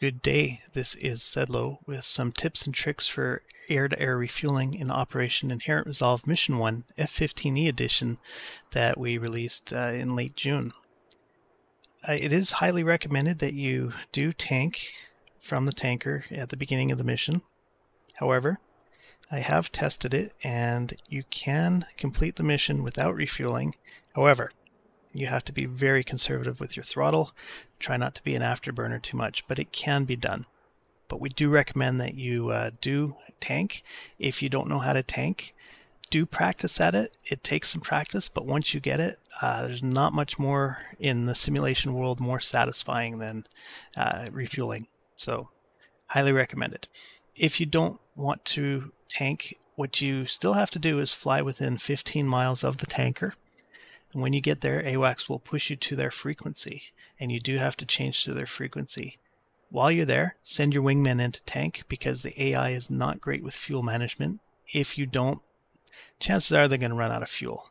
Good day. This is Sedlo with some tips and tricks for air-to-air refueling in Operation Inherent Resolve Mission 1 F-15E edition that we released uh, in late June. Uh, it is highly recommended that you do tank from the tanker at the beginning of the mission. However, I have tested it and you can complete the mission without refueling. However, you have to be very conservative with your throttle. Try not to be an afterburner too much, but it can be done. But we do recommend that you uh, do tank. If you don't know how to tank, do practice at it. It takes some practice, but once you get it, uh, there's not much more in the simulation world more satisfying than uh, refueling. So, highly recommend it. If you don't want to tank, what you still have to do is fly within 15 miles of the tanker. And when you get there, AWACS will push you to their frequency, and you do have to change to their frequency. While you're there, send your wingman into tank because the AI is not great with fuel management. If you don't, chances are they're going to run out of fuel.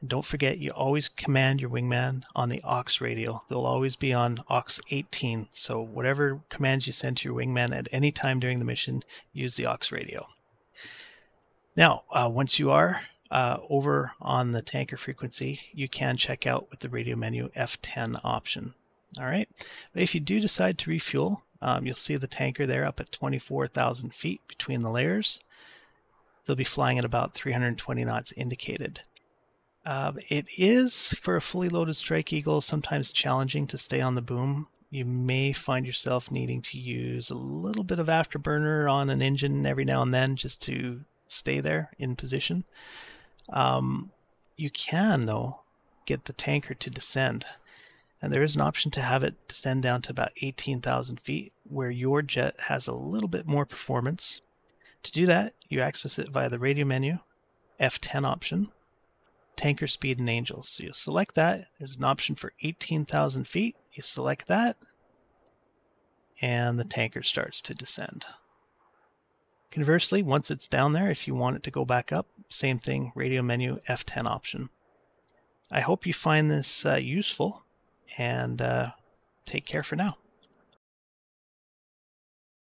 And don't forget, you always command your wingman on the aux radio. They'll always be on aux 18. So whatever commands you send to your wingman at any time during the mission, use the aux radio. Now, uh, once you are uh, over on the tanker frequency, you can check out with the radio menu F10 option. All right, but if you do decide to refuel, um, you'll see the tanker there up at 24,000 feet between the layers. They'll be flying at about 320 knots indicated. Um, it is, for a fully loaded Strike Eagle, sometimes challenging to stay on the boom. You may find yourself needing to use a little bit of afterburner on an engine every now and then just to stay there in position. Um, you can, though, get the tanker to descend. And there is an option to have it descend down to about 18,000 feet, where your jet has a little bit more performance. To do that, you access it via the radio menu, F10 option, tanker speed and angels. So you'll select that. There's an option for 18,000 feet. You select that, and the tanker starts to descend. Conversely, once it's down there, if you want it to go back up, same thing, radio menu F10 option. I hope you find this uh, useful and uh, take care for now.